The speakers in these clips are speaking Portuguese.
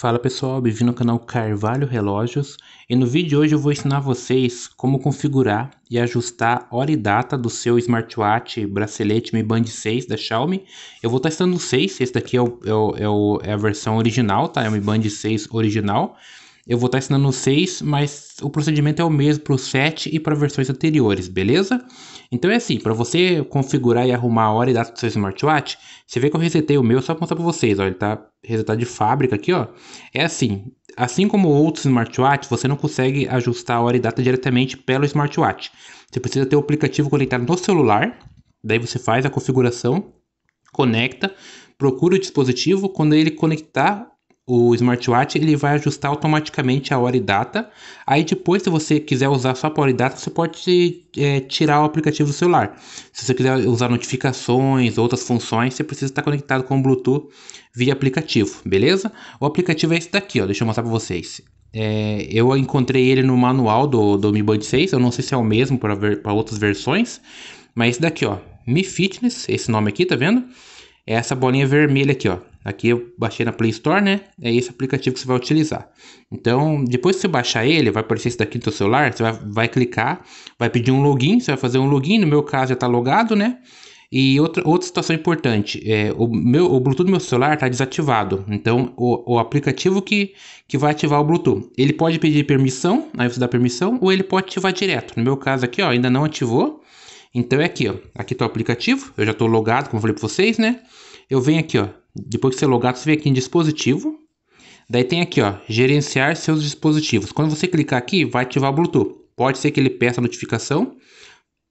Fala pessoal, bem-vindo ao canal Carvalho Relógios e no vídeo de hoje eu vou ensinar vocês como configurar e ajustar hora e data do seu smartwatch bracelete Mi Band 6 da Xiaomi. Eu vou testando o 6, esse daqui é, é, o, é, o, é, a versão original, tá? É o Mi Band 6 original. Eu vou estar ensinando o 6, mas o procedimento é o mesmo para o 7 e para versões anteriores, beleza? Então é assim, para você configurar e arrumar a hora e data do seu smartwatch, você vê que eu resetei o meu, só para mostrar para vocês, ó, ele tá resetado de fábrica aqui, ó. É assim, assim como outros smartwatches, você não consegue ajustar a hora e data diretamente pelo smartwatch. Você precisa ter o aplicativo conectado no celular, daí você faz a configuração, conecta, procura o dispositivo, quando ele conectar o smartwatch ele vai ajustar automaticamente a hora e data. Aí depois, se você quiser usar só para hora e data, você pode é, tirar o aplicativo do celular. Se você quiser usar notificações, outras funções, você precisa estar conectado com o Bluetooth via aplicativo, beleza? O aplicativo é esse daqui, ó. Deixa eu mostrar para vocês. É, eu encontrei ele no manual do, do Mi Band 6. Eu não sei se é o mesmo para outras versões, mas esse daqui, ó, Mi Fitness, esse nome aqui, tá vendo? É essa bolinha vermelha aqui, ó. Aqui eu baixei na Play Store, né? É esse aplicativo que você vai utilizar. Então, depois que você baixar ele, vai aparecer esse daqui no seu celular, você vai, vai clicar, vai pedir um login, você vai fazer um login, no meu caso já está logado, né? E outra, outra situação importante, é, o, meu, o Bluetooth do meu celular está desativado. Então, o, o aplicativo que, que vai ativar o Bluetooth, ele pode pedir permissão, aí você dá permissão, ou ele pode ativar direto. No meu caso aqui, ó, ainda não ativou. Então é aqui, ó. Aqui está o aplicativo, eu já estou logado, como eu falei para vocês, né? Eu venho aqui, ó, depois que você é logado, você vem aqui em dispositivo. Daí tem aqui, ó, gerenciar seus dispositivos. Quando você clicar aqui, vai ativar o Bluetooth. Pode ser que ele peça notificação,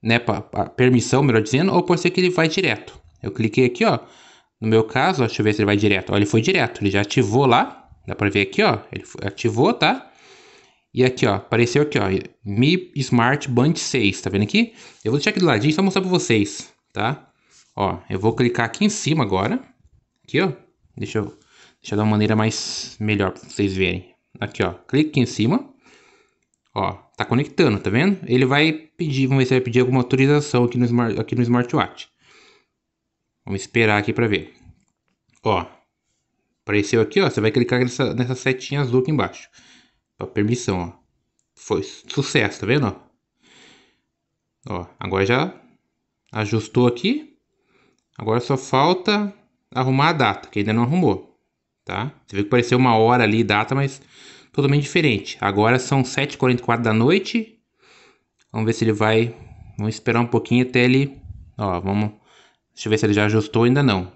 né, pra, pra permissão, melhor dizendo, ou pode ser que ele vai direto. Eu cliquei aqui, ó, no meu caso, ó, deixa eu ver se ele vai direto. Ó, ele foi direto, ele já ativou lá. Dá pra ver aqui, ó, ele ativou, tá? E aqui, ó, apareceu aqui, ó, Mi Smart Band 6, tá vendo aqui? Eu vou deixar aqui do ladinho só mostrar pra vocês, tá? Ó, eu vou clicar aqui em cima agora. Aqui, ó. Deixa eu, deixa eu dar uma maneira mais melhor para vocês verem. Aqui, ó. Clique aqui em cima. Ó, tá conectando, tá vendo? Ele vai pedir, vamos ver se vai pedir alguma autorização aqui no, smart, aqui no smartwatch. Vamos esperar aqui para ver. Ó, apareceu aqui, ó. Você vai clicar nessa, nessa setinha azul aqui embaixo. Ó, permissão, ó. Foi sucesso, tá vendo, ó? Agora já ajustou aqui. Agora só falta arrumar a data, que ainda não arrumou, tá? Você viu que apareceu uma hora ali, data, mas totalmente diferente. Agora são 7h44 da noite. Vamos ver se ele vai... Vamos esperar um pouquinho até ele... Ó, vamos... Deixa eu ver se ele já ajustou, ainda não.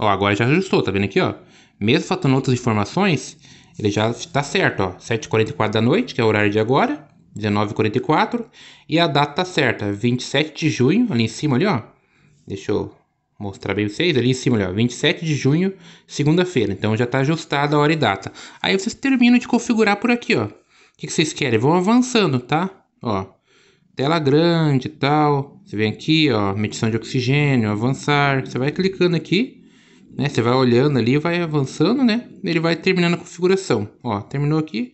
Ó, agora já ajustou, tá vendo aqui, ó? Mesmo faltando outras informações, ele já tá certo, ó. 7h44 da noite, que é o horário de agora. 19h44. E a data tá certa, 27 de junho, ali em cima ali, ó. Deixa eu mostrar bem vocês ali em cima, olha, 27 de junho, segunda-feira. Então já está ajustada a hora e data. Aí vocês terminam de configurar por aqui, ó. O que, que vocês querem? Vão avançando, tá? Ó, tela grande e tal. Você vem aqui, ó, medição de oxigênio, avançar. Você vai clicando aqui, né? Você vai olhando ali, vai avançando, né? Ele vai terminando a configuração. Ó, terminou aqui.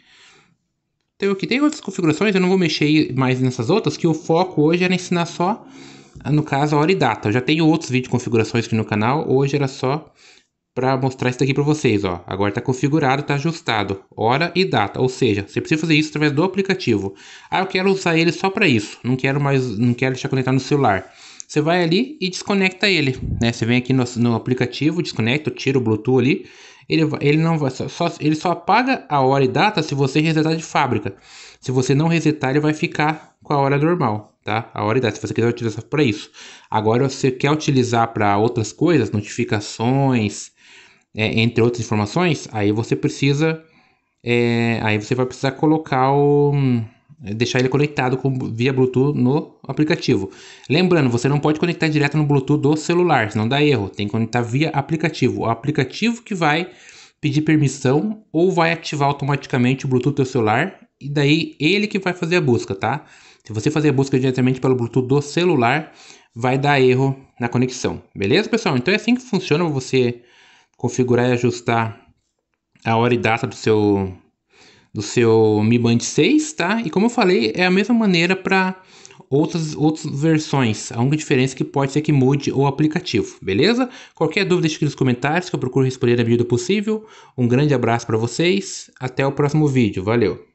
Tem aqui, tem outras configurações, eu não vou mexer mais nessas outras, que o foco hoje era ensinar só no caso a hora e data. Eu já tenho outros vídeos de configurações aqui no canal, hoje era só para mostrar isso daqui para vocês, ó. Agora está configurado, está ajustado, hora e data, ou seja, você precisa fazer isso através do aplicativo. Ah, eu quero usar ele só para isso, não quero mais, não quero deixar conectado no celular. Você vai ali e desconecta ele, né? Você vem aqui no, no aplicativo, desconecta, tira o Bluetooth ali, ele, ele não vai, só, ele só apaga a hora e data se você resetar de fábrica. Se você não resetar, ele vai ficar com a hora normal tá? A hora e data, se você quiser utilizar para isso. Agora, você quer utilizar para outras coisas, notificações, é, entre outras informações, aí você precisa, é, aí você vai precisar colocar o, deixar ele conectado com, via Bluetooth no aplicativo. Lembrando, você não pode conectar direto no Bluetooth do celular, senão dá erro. Tem que conectar via aplicativo. O aplicativo que vai pedir permissão ou vai ativar automaticamente o Bluetooth do celular e daí ele que vai fazer a busca, tá? Se você fazer a busca diretamente pelo Bluetooth do celular, vai dar erro na conexão. Beleza, pessoal? Então é assim que funciona você configurar e ajustar a hora e data do seu do seu Mi Band 6, tá? E como eu falei, é a mesma maneira para outras, outras versões. A única diferença é que pode ser que mude o aplicativo, beleza? Qualquer dúvida, deixe aqui nos comentários que eu procuro responder na medida possível. Um grande abraço para vocês, até o próximo vídeo, valeu!